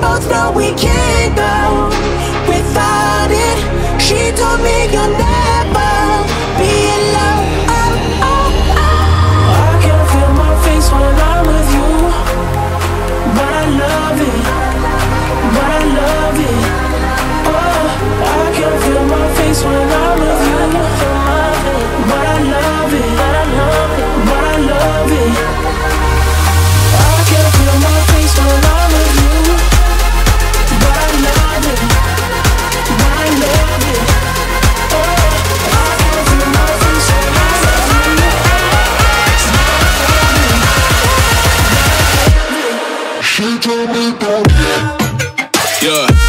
both know we Yeah.